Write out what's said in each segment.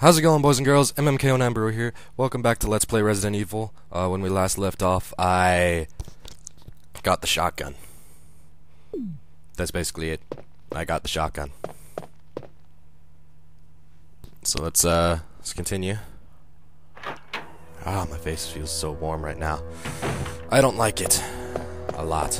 How's it going, boys and girls? MMK09 Brewer here. Welcome back to Let's Play Resident Evil. Uh, when we last left off, I got the shotgun. That's basically it. I got the shotgun. So let's uh, let's continue. Ah, my face feels so warm right now. I don't like it a lot.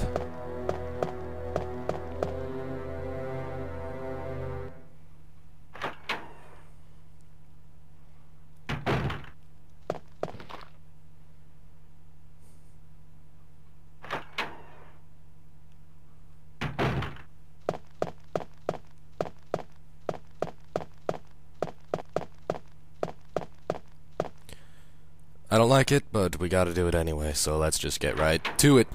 I don't like it, but we gotta do it anyway, so let's just get right to it.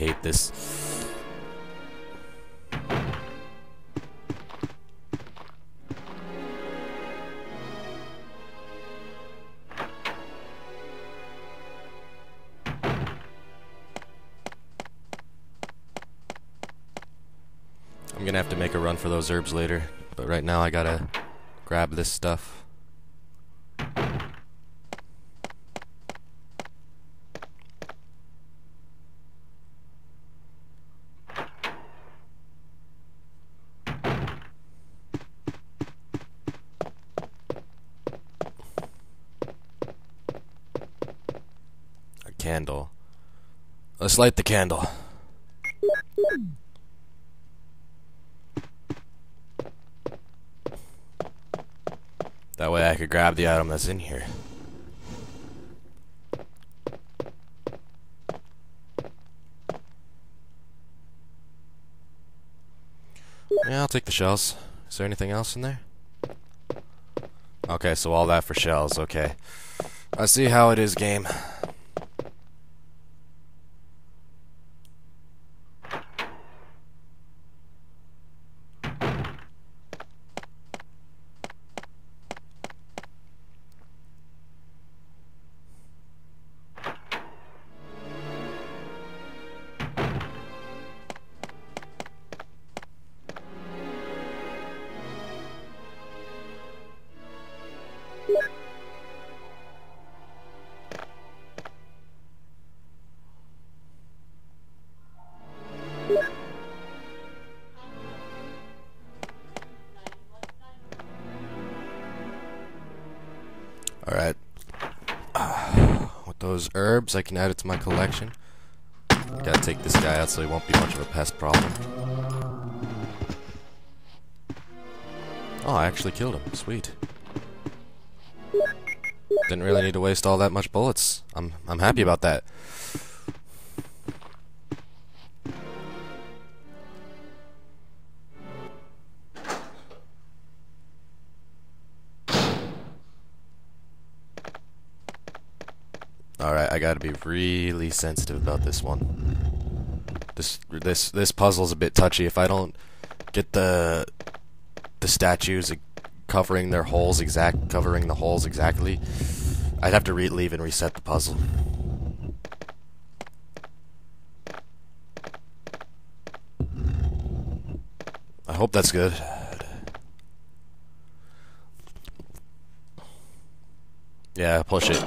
Hate this. I'm gonna have to make a run for those herbs later, but right now I gotta grab this stuff. A candle. Let's light the candle. That way I could grab the item that's in here. Yeah, I'll take the shells. Is there anything else in there? Okay, so all that for shells, okay. I see how it is, game. Those herbs, I can add it to my collection. Gotta take this guy out so he won't be much of a pest problem. Oh, I actually killed him. Sweet. Didn't really need to waste all that much bullets. I'm I'm happy about that. Alright, I gotta be really sensitive about this one. This this this puzzle's a bit touchy. If I don't get the the statues covering their holes exact covering the holes exactly, I'd have to re leave and reset the puzzle. I hope that's good. Yeah, push it.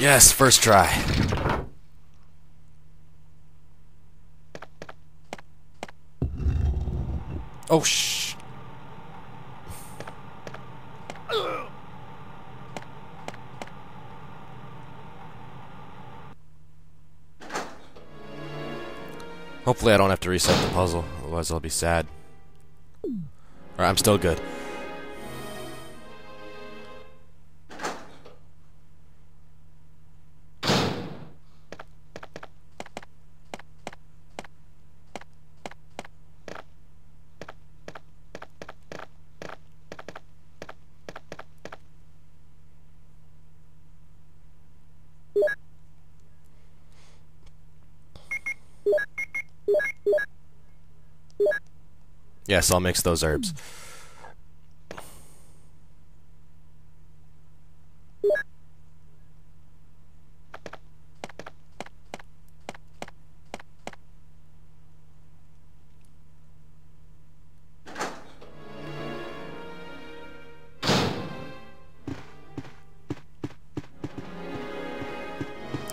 Yes, first try. Oh, shh. Hopefully I don't have to reset the puzzle, otherwise I'll be sad. Alright, I'm still good. Yes, I'll mix those herbs.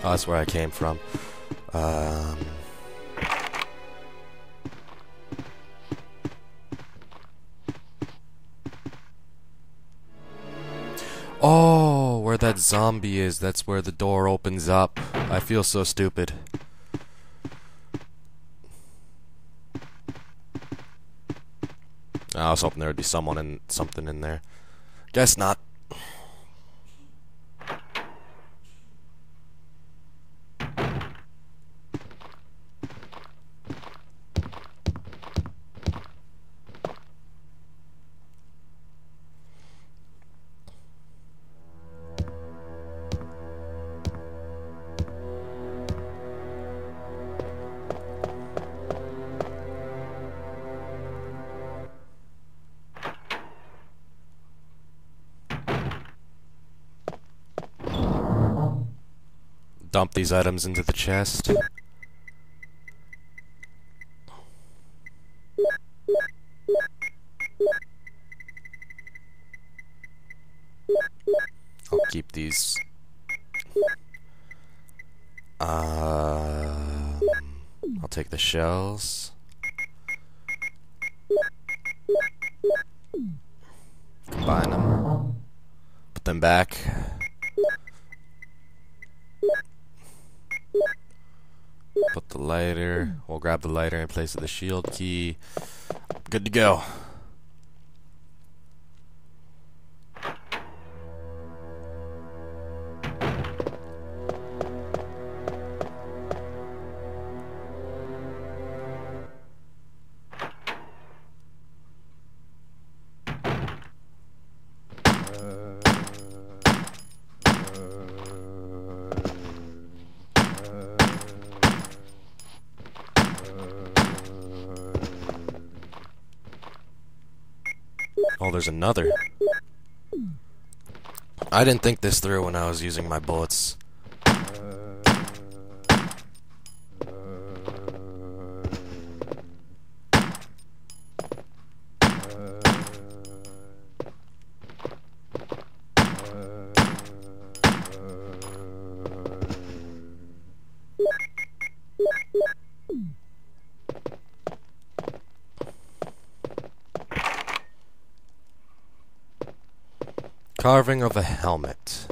That's where I came from. Um... Oh, where that zombie is, that's where the door opens up. I feel so stupid. I was hoping there would be someone and something in there. Guess not. Dump these items into the chest. I'll keep these. Um, I'll take the shells. Combine them. Put them back. Put the lighter. We'll grab the lighter in place of the shield key. Good to go. There's another. I didn't think this through when I was using my bullets. Carving of a helmet.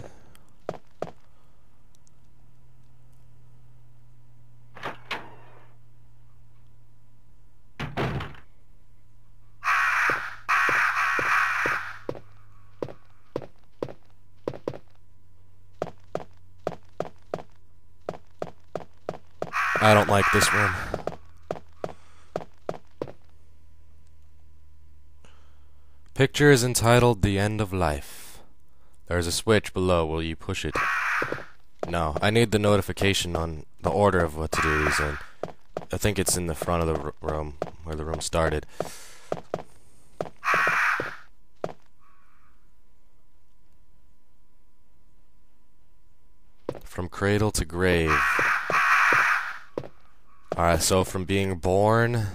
I don't like this room. Picture is entitled The End of Life. There's a switch below. Will you push it? No. I need the notification on the order of what to do these in. I think it's in the front of the room, where the room started. From cradle to grave. Alright, so from being born...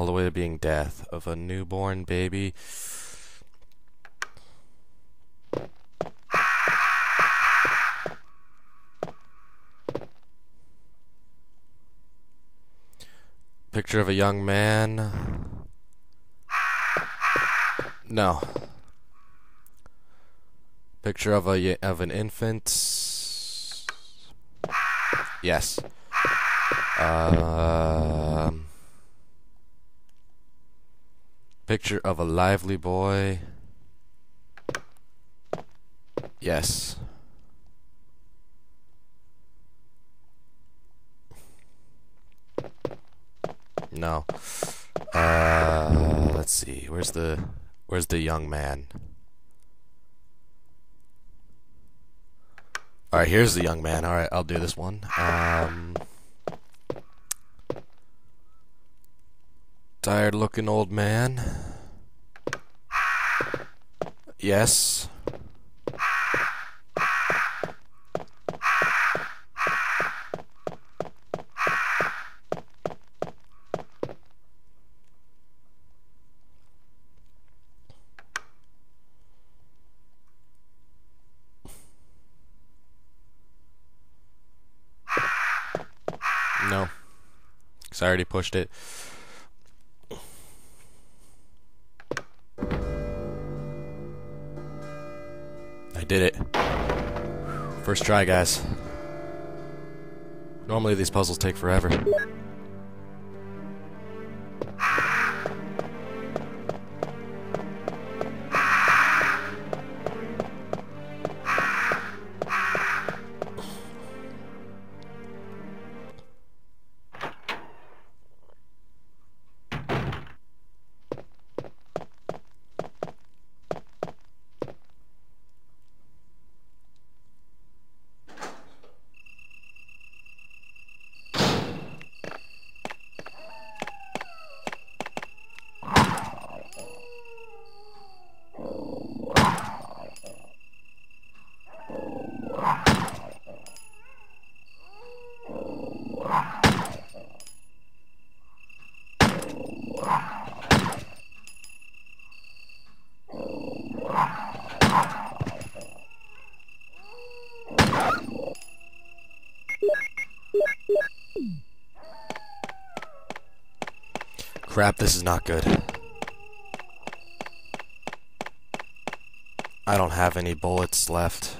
all the way to being death of a newborn baby. Picture of a young man. No. Picture of a of an infant. Yes. Um. Picture of a lively boy. Yes. No. Uh, let's see. Where's the Where's the young man? All right, here's the young man. All right, I'll do this one. Um, tired looking old man. Yes. No. Because I already pushed it. Did it. First try, guys. Normally these puzzles take forever. Crap, this is not good. I don't have any bullets left.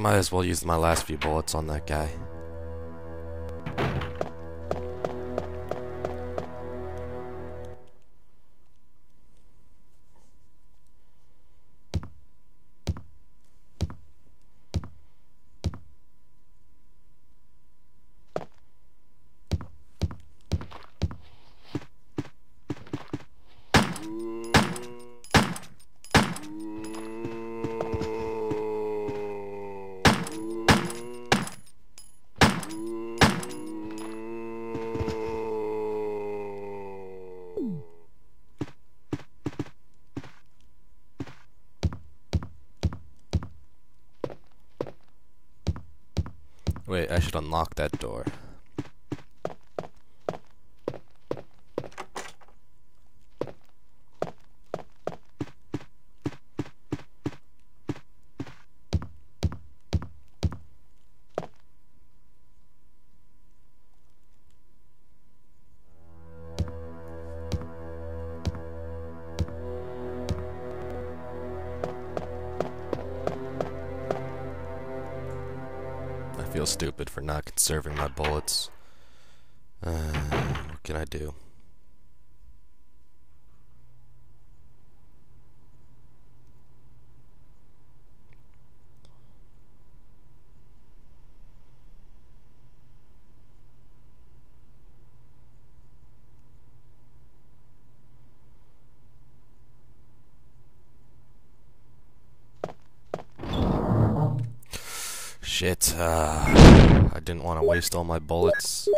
Might as well use my last few bullets on that guy. Wait, I should unlock that door. Feel stupid for not conserving my bullets. Uh, what can I do? Shit, uh, I didn't want to waste all my bullets.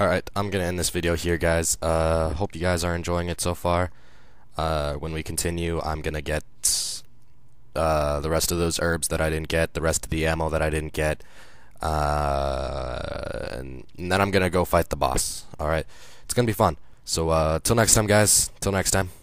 Alright, I'm gonna end this video here, guys. Uh, hope you guys are enjoying it so far. Uh, when we continue, I'm gonna get uh, the rest of those herbs that I didn't get, the rest of the ammo that I didn't get, uh, and, then I'm gonna go fight the boss. Alright, it's gonna be fun. So, uh, till next time, guys. Till next time.